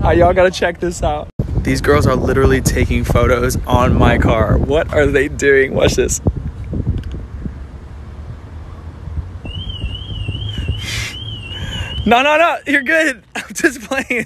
Right, y'all gotta check this out. These girls are literally taking photos on my car. What are they doing? Watch this. No, no, no. You're good. I'm just playing.